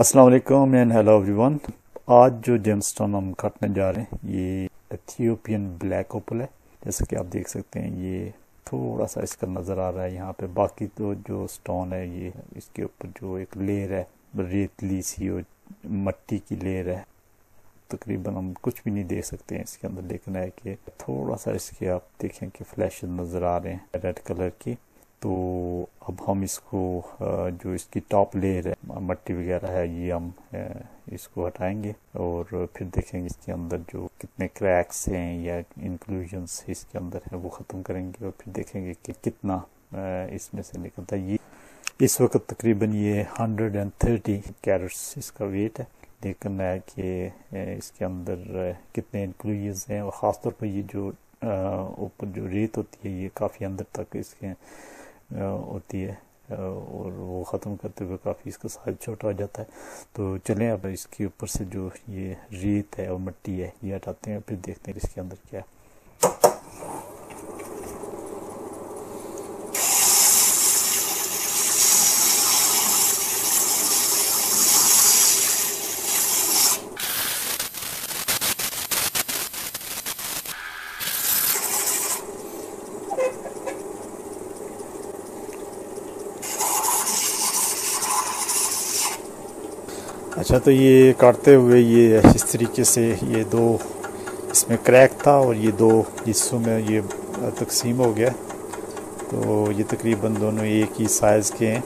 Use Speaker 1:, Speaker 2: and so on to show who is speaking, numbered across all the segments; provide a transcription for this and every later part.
Speaker 1: السلام علیکم and hello every one آج جو جیم سٹون ہم کاٹنے جا رہے ہیں، یہ ایتھیوپین بلیک اوپل ہے۔ جیسا کہ آپ دیکھ سکتے ہیں، یہ تھوڑا سا اس کا نظر آ رہا ہے۔ یہاں پہ باقی تو جو سٹون ہے، یہ اس کے اوپر جو ایک لیر ہے ریتلی سی اور مٹی کی لیر ہے۔ تقریباً ہم کچھ بھی نہیں دیکھ سکتے ہیں۔ اس کے اندر لیکن ہے کہ تھوڑا سا اس کے آپ دیکھیں کہ فلیش نظر آ رہے ہیں ریڈ کلر کی۔ تو اب ہم اس کو جو اس کی ٹاپ لیئر ہے، مٹی وغیرہ ہے، یہ ہم اس کو ہٹائیں گے اور پھر دیکھیں گے اس کے اندر جو کتنے کریکس ہیں یا انکلوژنس اس کے اندر ہیں، وہ ختم کریں گے اور پھر دیکھیں گے کہ کتنا اس میں سے نکلتا ہے۔ یہ اس وقت تقریباً یہ ہنڈریڈ اینڈ تھرٹی کیرٹس اس کا ویٹ ہے۔ لیکن ہے کہ اس کے اندر کتنے انکلوژنس ہیں، اور خاص طور پر یہ جو اوپر جو ریت ہوتی ہے، یہ کافی اندر تک اس کے ہوتی ہے اور وہ ختم کرتے ہوئے کافی اس کا سائز چھوٹا ہو جاتا ہے۔ تو چلیں اب اس کے اوپر سے جو یہ ریت ہے اور مٹی ہے، یہ ہٹاتے ہیں پھر دیکھتے ہیں اس کے اندر کیا ہے۔ اچھا تو یہ کاٹتے ہوئے یہ اس طریقے سے یہ دو اس میں کریک تھا اور یہ دو حصوں میں یہ تقسیم ہو گیا۔ تو یہ تقریباً دونوں ایک ہی سائز کے ہیں۔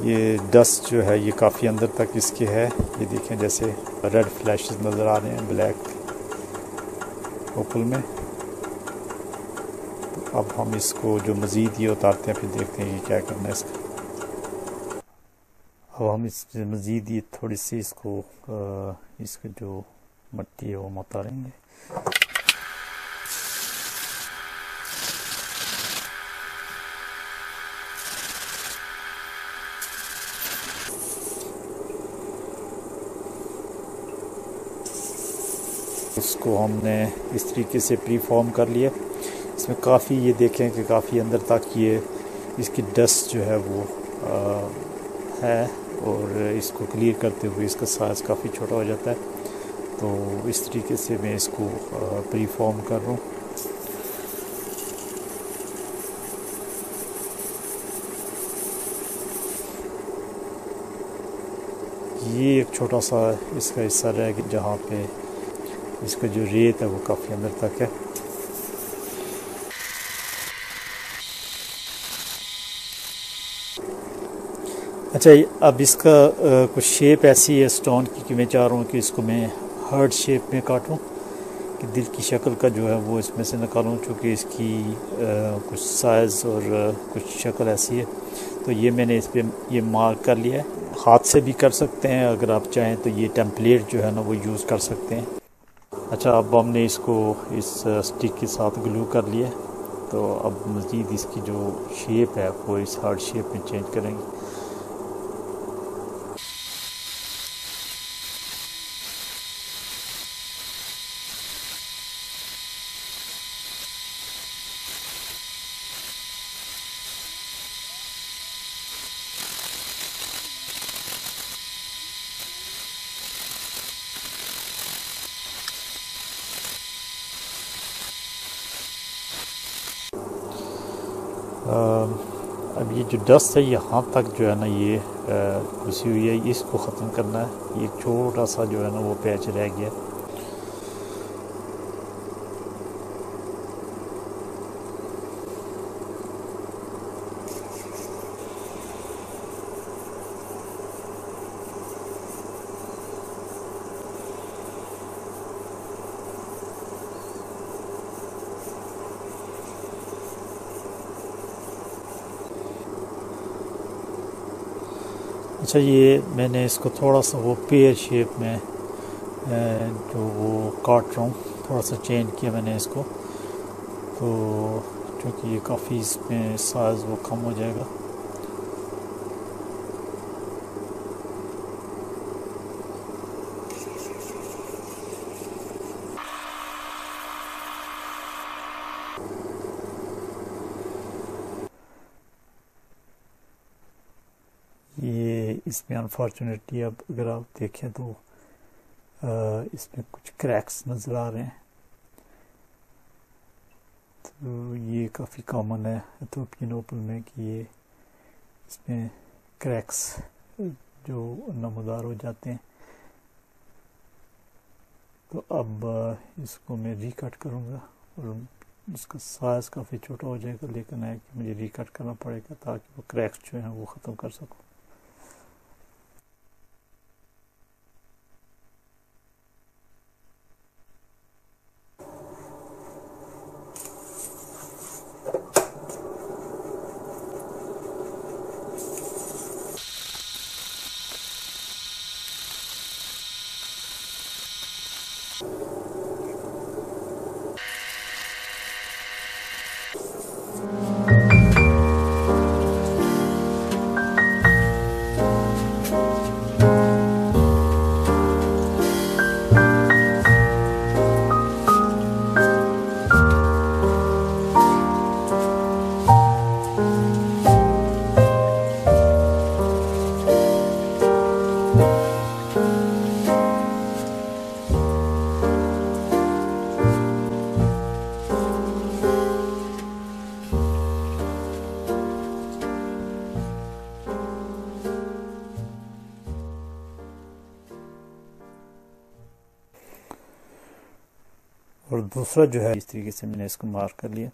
Speaker 1: یہ ڈسٹ جو ہے، یہ کافی اندر تک اس کے ہے۔ یہ دیکھیں جیسے ریڈ فلیشز نظر آ رہے ہیں بلیک اوپل میں۔ اب ہم اس کو جو مزید یہ اتارتے ہیں، پھر دیکھتے ہیں کہ کیا کرنا ہے اس کا۔ اب ہم اس مزید یہ تھوڑی سی اس کو اس کا جو مٹی ہے وہ اتاریں گے۔ اس کو ہم نے اس طریقے سے پری فارم کر لیا۔ اس میں کافی یہ دیکھیں کہ کافی اندر تک یہ اس کی ڈسٹ جو ہے وہ ہے۔ اور اس کو کلیئر کرتے ہوئے اس کا سائز کافی چھوٹا ہو جاتا ہے۔ تو اس طریقے سے میں اس کو پری فارم کر رہا ہوں۔ یہ ایک چھوٹا سا اس کا حصہ رہ گیا جہاں پہ اس کا جو ریت ہے وہ کافی اندر تک ہے۔ اچھا اب اس کا کچھ شیپ ایسی ہے سٹون کی کہ میں چاہ رہا ہوں کہ اس کو میں ہارڈ شیپ میں کاٹوں، کہ دل کی شکل کا جو ہے وہ اس میں سے نکالوں، چونکہ اس کی کچھ سائز اور کچھ شکل ایسی ہے۔ تو یہ میں نے اس پہ، یہ مارک کر لیا ہے۔ ہاتھ سے بھی کر سکتے ہیں، اگر آپ چاہیں تو یہ ٹیمپلیٹ جو ہے نا وہ یوز کر سکتے ہیں۔ اچھا اب ہم نے اس کو اس سٹک کے ساتھ گلو کر لیا تو اب مزید اس کی جو شیپ ہے وہ اس ہارڈ شیپ میں چینج کریں گے۔ اب یہ جو ڈسٹ ہے، یہاں تک جو ہے نا یہ گھسی ہوئی ہے، اس کو ختم کرنا ہے۔ یہ چھوٹا سا جو ہے نا وہ پیچ رہ گیا۔ اچھا یہ میں نے اس کو تھوڑا سا وہ پیئر شیپ میں جو وہ کاٹ رہا ہوں، تھوڑا سا چینج کیا میں نے اس کو، تو چونکہ یہ کافی اس میں سائز وہ کم ہو جائے گا۔ اس میں انفارچونیٹلی اب اگر آپ دیکھیں تو اس میں کچھ کریکس نظر آ رہے ہیں تو یہ کافی کامن ہے ایتھوپین اوپل میں کہ یہ اس میں کریکس جو نمودار ہو جاتے ہیں تو اب اس کو میں ری کٹ کروں گا اور اس کا سائز کافی چھوٹا ہو جائے گا لیکن ہے کہ مجھے ری کٹ کرنا پڑے گا تاکہ وہ کریکس جو ہیں وہ ختم کر سکوں اور دوسرا جو ہے، اس طریقے سے میں نے اس کو مارک کر لیا۔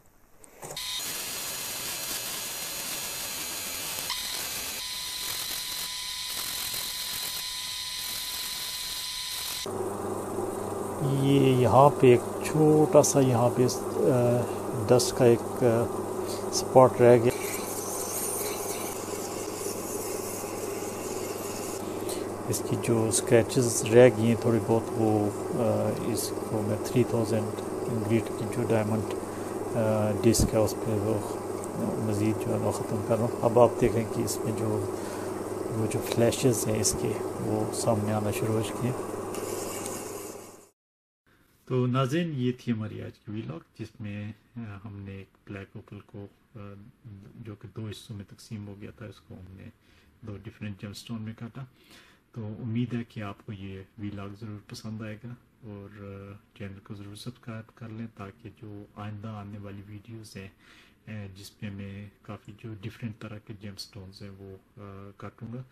Speaker 1: یہ یہاں پہ ایک چھوٹا سا یہاں پہ ڈسٹ کا ایک سپاٹ رہ گیا۔ اس کی جو اسکریچز رہ گئی ہیں تھوڑی بہت وہ اس کو میں تھری تھاؤزینڈ گریٹ کی جو ڈائمنڈ ڈسک ہے، اس پہ وہ مزید جو ہے وہ ختم کر رہا ہوں۔ اب آپ دیکھیں کہ اس میں جو، وہ جو فلیشز ہیں اس کے، وہ سامنے آنا شروع ہو چکی ہیں۔ تو ناظرین، یہ تھی ہماری آج کی ویلاگ جس میں ہم نے ایک بلیک اوپل کو جو کہ دو حصوں میں تقسیم ہو گیا تھا، اس کو ہم نے دو ڈفرینٹ جم سٹون میں کاٹا۔ تو امید ہے کہ آپ کو یہ ویلاگ ضرور پسند آئے گا اور چینل کو ضرور سبسکرائب کر لیں تاکہ جو آئندہ آنے والی ویڈیوز ہیں جس پہ میں کافی جو ڈفرینٹ طرح کے جیم سٹونز ہیں وہ کاٹوں گا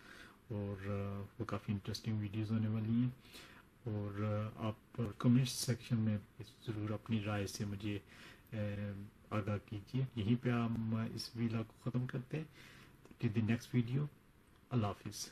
Speaker 1: اور وہ کافی انٹرسٹنگ ویڈیوز ہونے والی ہیں اور آپ کمنٹ سیکشن میں ضرور اپنی رائے سے مجھے آگاہ کیجیے۔ یہیں پہ ہم اس ویلاگ کو ختم کرتے ہیں۔ نیکسٹ ویڈیو اللہ حافظ۔